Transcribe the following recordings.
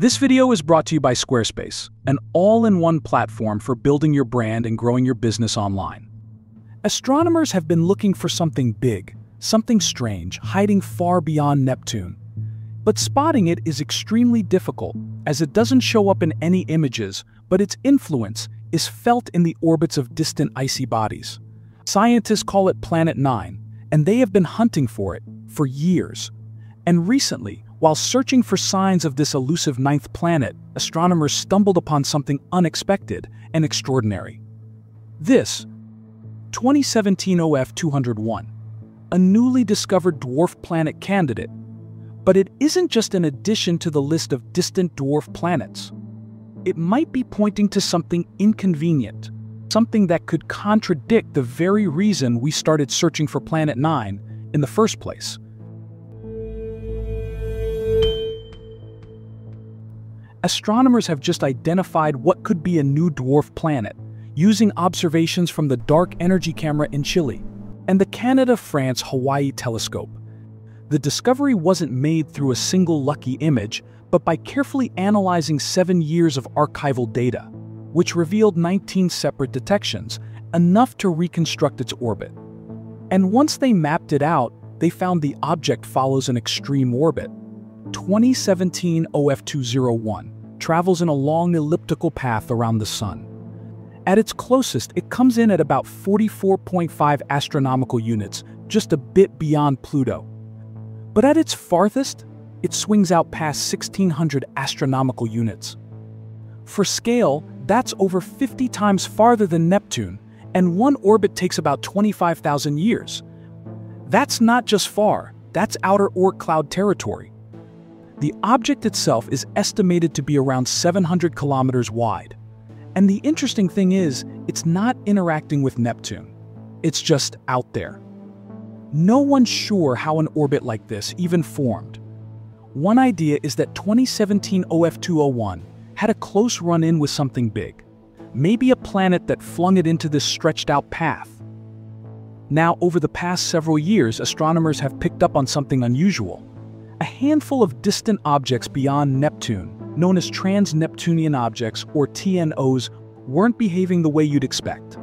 This video is brought to you by Squarespace, an all-in-one platform for building your brand and growing your business online. Astronomers have been looking for something big, something strange, hiding far beyond Neptune. But spotting it is extremely difficult, as it doesn't show up in any images, but its influence is felt in the orbits of distant icy bodies. Scientists call it Planet 9, and they have been hunting for it for years. And recently, while searching for signs of this elusive ninth planet, astronomers stumbled upon something unexpected and extraordinary. This, 2017 OF 201, a newly discovered dwarf planet candidate. But it isn't just an addition to the list of distant dwarf planets. It might be pointing to something inconvenient, something that could contradict the very reason we started searching for Planet 9 in the first place. Astronomers have just identified what could be a new dwarf planet using observations from the Dark Energy Camera in Chile and the Canada-France Hawaii telescope. The discovery wasn't made through a single lucky image, but by carefully analyzing seven years of archival data, which revealed 19 separate detections, enough to reconstruct its orbit. And once they mapped it out, they found the object follows an extreme orbit, 2017 OF201 travels in a long elliptical path around the Sun. At its closest, it comes in at about 44.5 astronomical units, just a bit beyond Pluto. But at its farthest, it swings out past 1600 astronomical units. For scale, that's over 50 times farther than Neptune, and one orbit takes about 25,000 years. That's not just far, that's outer Oort cloud territory. The object itself is estimated to be around 700 kilometers wide. And the interesting thing is, it's not interacting with Neptune. It's just out there. No one's sure how an orbit like this even formed. One idea is that 2017 OF201 had a close run-in with something big. Maybe a planet that flung it into this stretched-out path. Now, over the past several years, astronomers have picked up on something unusual a handful of distant objects beyond Neptune, known as trans-Neptunian objects or TNOs, weren't behaving the way you'd expect.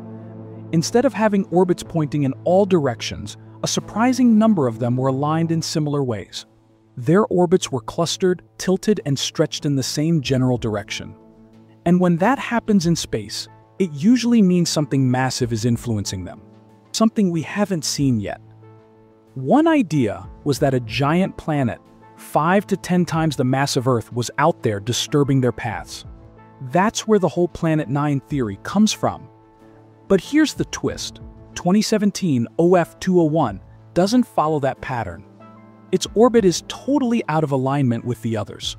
Instead of having orbits pointing in all directions, a surprising number of them were aligned in similar ways. Their orbits were clustered, tilted, and stretched in the same general direction. And when that happens in space, it usually means something massive is influencing them, something we haven't seen yet. One idea was that a giant planet, five to ten times the mass of Earth, was out there disturbing their paths. That's where the whole Planet 9 theory comes from. But here's the twist 2017 OF 201 doesn't follow that pattern. Its orbit is totally out of alignment with the others.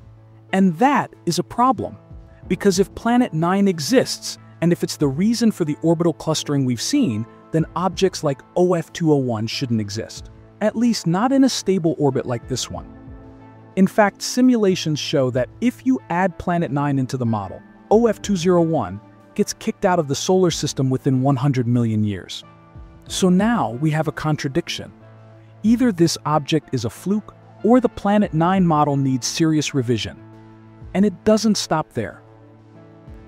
And that is a problem. Because if Planet 9 exists, and if it's the reason for the orbital clustering we've seen, then objects like OF 201 shouldn't exist at least not in a stable orbit like this one. In fact, simulations show that if you add Planet 9 into the model, OF201 gets kicked out of the solar system within 100 million years. So now we have a contradiction. Either this object is a fluke, or the Planet 9 model needs serious revision. And it doesn't stop there.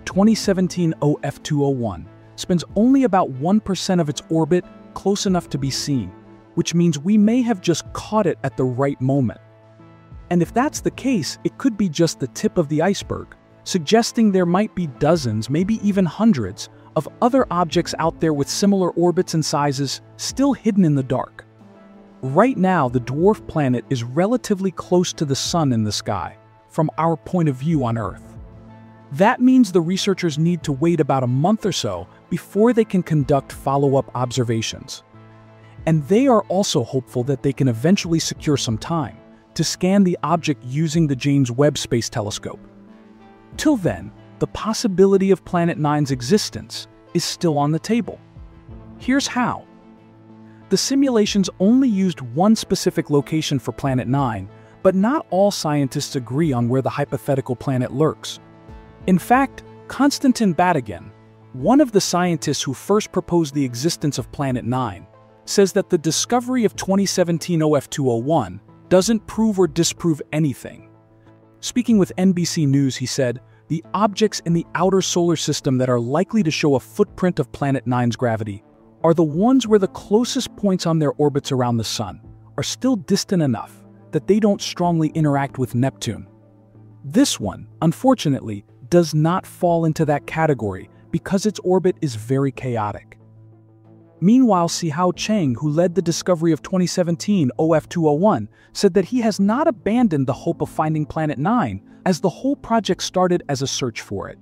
2017 OF201 spends only about 1% of its orbit close enough to be seen, which means we may have just caught it at the right moment. And if that's the case, it could be just the tip of the iceberg, suggesting there might be dozens, maybe even hundreds, of other objects out there with similar orbits and sizes still hidden in the dark. Right now, the dwarf planet is relatively close to the Sun in the sky, from our point of view on Earth. That means the researchers need to wait about a month or so before they can conduct follow-up observations and they are also hopeful that they can eventually secure some time to scan the object using the James Webb Space Telescope. Till then, the possibility of Planet 9's existence is still on the table. Here's how. The simulations only used one specific location for Planet 9, but not all scientists agree on where the hypothetical planet lurks. In fact, Konstantin Batygin, one of the scientists who first proposed the existence of Planet 9, says that the discovery of 2017 OF201 doesn't prove or disprove anything. Speaking with NBC News, he said, the objects in the outer solar system that are likely to show a footprint of Planet 9's gravity are the ones where the closest points on their orbits around the Sun are still distant enough that they don't strongly interact with Neptune. This one, unfortunately, does not fall into that category because its orbit is very chaotic. Meanwhile, Sihao Cheng, who led the discovery of 2017 OF201, said that he has not abandoned the hope of finding Planet 9, as the whole project started as a search for it.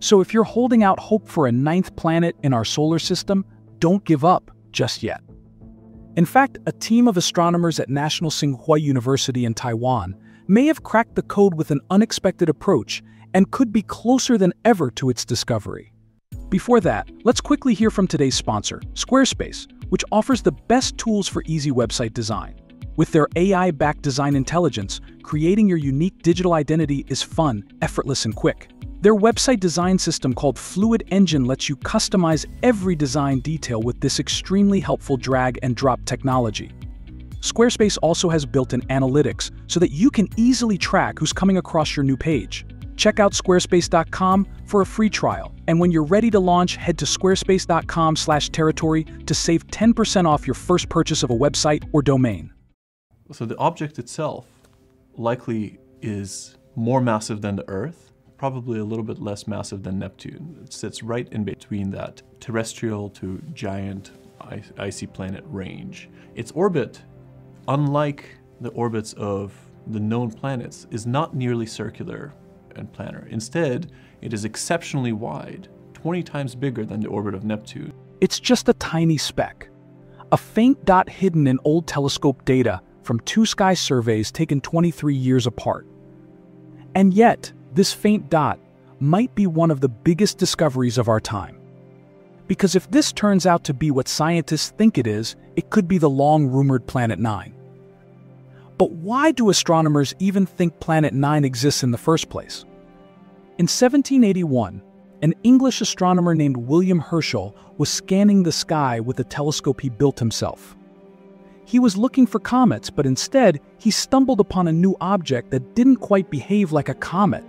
So if you're holding out hope for a ninth planet in our solar system, don't give up just yet. In fact, a team of astronomers at National Tsinghua University in Taiwan may have cracked the code with an unexpected approach and could be closer than ever to its discovery. Before that, let's quickly hear from today's sponsor, Squarespace, which offers the best tools for easy website design. With their AI-backed design intelligence, creating your unique digital identity is fun, effortless, and quick. Their website design system called Fluid Engine lets you customize every design detail with this extremely helpful drag and drop technology. Squarespace also has built-in analytics so that you can easily track who's coming across your new page. Check out squarespace.com for a free trial. And when you're ready to launch, head to squarespace.com/territory to save 10% off your first purchase of a website or domain. So the object itself likely is more massive than the Earth, probably a little bit less massive than Neptune. It sits right in between that terrestrial to giant icy planet range. Its orbit, unlike the orbits of the known planets, is not nearly circular and. Instead, it is exceptionally wide, 20 times bigger than the orbit of Neptune. It's just a tiny speck, a faint dot hidden in old telescope data from two sky surveys taken 23 years apart. And yet, this faint dot might be one of the biggest discoveries of our time. Because if this turns out to be what scientists think it is, it could be the long-rumored Planet 9. But why do astronomers even think Planet 9 exists in the first place? In 1781, an English astronomer named William Herschel was scanning the sky with a telescope he built himself. He was looking for comets, but instead, he stumbled upon a new object that didn't quite behave like a comet.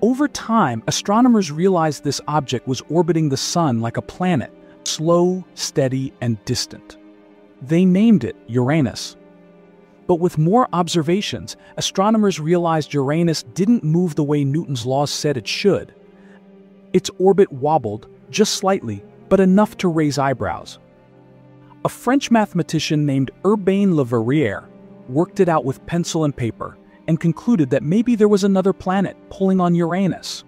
Over time, astronomers realized this object was orbiting the Sun like a planet, slow, steady, and distant. They named it Uranus. But with more observations, astronomers realized Uranus didn't move the way Newton's laws said it should. Its orbit wobbled, just slightly, but enough to raise eyebrows. A French mathematician named Urbain Le Verrier worked it out with pencil and paper and concluded that maybe there was another planet pulling on Uranus.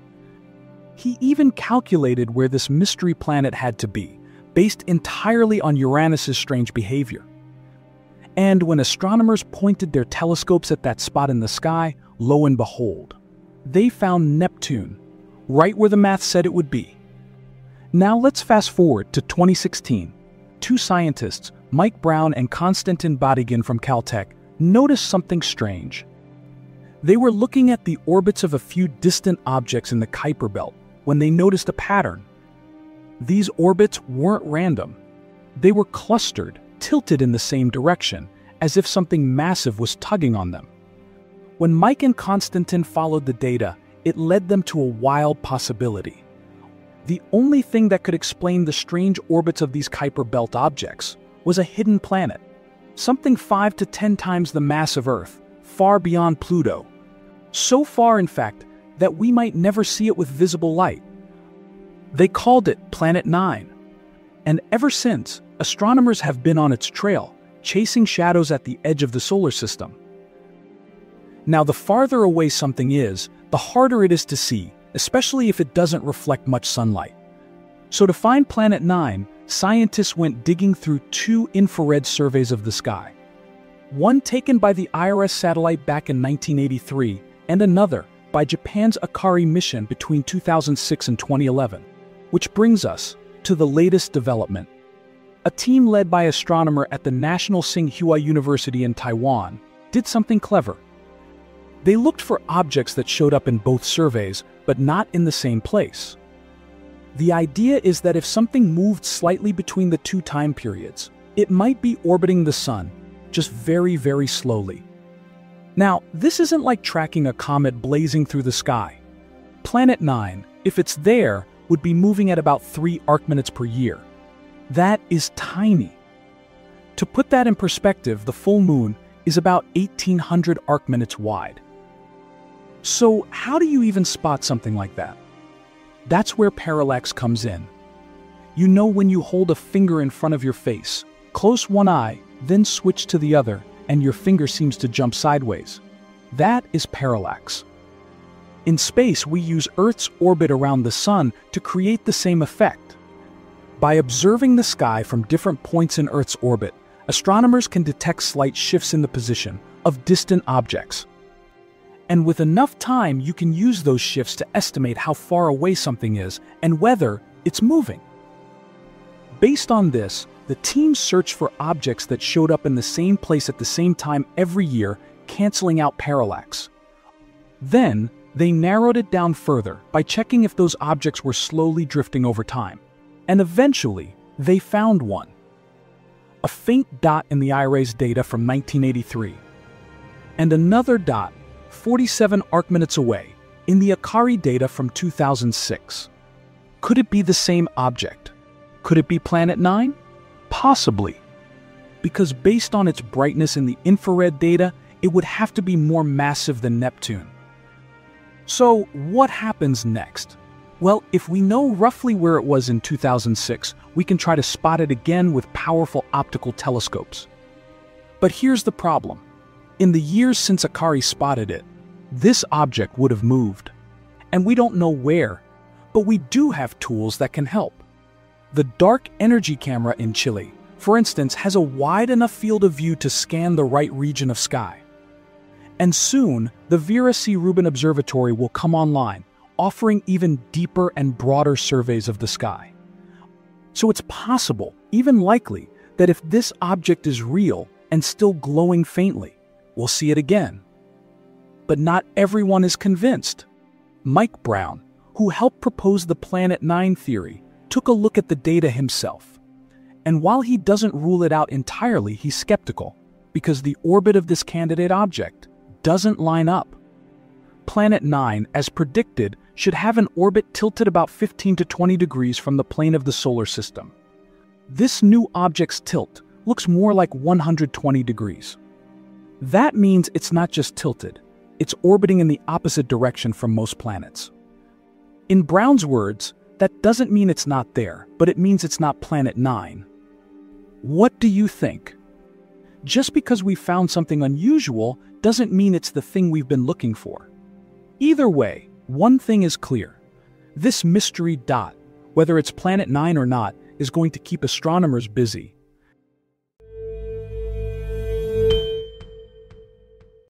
He even calculated where this mystery planet had to be, based entirely on Uranus's strange behavior. And when astronomers pointed their telescopes at that spot in the sky, lo and behold, they found Neptune, right where the math said it would be. Now let's fast forward to 2016. Two scientists, Mike Brown and Konstantin Batygin from Caltech, noticed something strange. They were looking at the orbits of a few distant objects in the Kuiper Belt when they noticed a pattern. These orbits weren't random. They were clustered tilted in the same direction, as if something massive was tugging on them. When Mike and Konstantin followed the data, it led them to a wild possibility. The only thing that could explain the strange orbits of these Kuiper Belt objects was a hidden planet, something 5 to 10 times the mass of Earth, far beyond Pluto. So far, in fact, that we might never see it with visible light. They called it Planet 9. And ever since, astronomers have been on its trail, chasing shadows at the edge of the solar system. Now, the farther away something is, the harder it is to see, especially if it doesn't reflect much sunlight. So to find Planet 9, scientists went digging through two infrared surveys of the sky. One taken by the IRAS satellite back in 1983, and another by Japan's Akari mission between 2006 and 2011. Which brings us to the latest development a team led by astronomer at the National Tsinghua University in Taiwan did something clever. They looked for objects that showed up in both surveys, but not in the same place. The idea is that if something moved slightly between the two time periods, it might be orbiting the Sun, just very, very slowly. Now, this isn't like tracking a comet blazing through the sky. Planet 9, if it's there, would be moving at about 3 arc minutes per year. That is tiny. To put that in perspective, the full moon is about 1800 arc minutes wide. So, how do you even spot something like that? That's where parallax comes in. You know when you hold a finger in front of your face, close one eye, then switch to the other, and your finger seems to jump sideways. That is parallax. In space, we use Earth's orbit around the Sun to create the same effect. By observing the sky from different points in Earth's orbit, astronomers can detect slight shifts in the position of distant objects. And with enough time, you can use those shifts to estimate how far away something is and whether it's moving. Based on this, the team searched for objects that showed up in the same place at the same time every year, canceling out parallax. Then, they narrowed it down further by checking if those objects were slowly drifting over time. And eventually, they found one. A faint dot in the IRAS data from 1983. And another dot, 47 arc minutes away, in the Akari data from 2006. Could it be the same object? Could it be Planet 9? Possibly. Because based on its brightness in the infrared data, it would have to be more massive than Neptune. So, what happens next? Well, if we know roughly where it was in 2006, we can try to spot it again with powerful optical telescopes. But here's the problem. In the years since Akari spotted it, this object would have moved. And we don't know where, but we do have tools that can help. The Dark Energy camera in Chile, for instance, has a wide enough field of view to scan the right region of sky. And soon, the Vera C. Rubin Observatory will come online, offering even deeper and broader surveys of the sky. So it's possible, even likely, that if this object is real and still glowing faintly, we'll see it again. But not everyone is convinced. Mike Brown, who helped propose the Planet 9 theory, took a look at the data himself. And while he doesn't rule it out entirely, he's skeptical, because the orbit of this candidate object doesn't line up. Planet 9, as predicted, should have an orbit tilted about 15 to 20 degrees from the plane of the solar system. This new object's tilt looks more like 120 degrees. That means it's not just tilted, it's orbiting in the opposite direction from most planets. In Brown's words, that doesn't mean it's not there, but it means it's not Planet 9. What do you think? Just because we found something unusual doesn't mean it's the thing we've been looking for. Either way, one thing is clear. This mystery dot, whether it's Planet 9 or not, is going to keep astronomers busy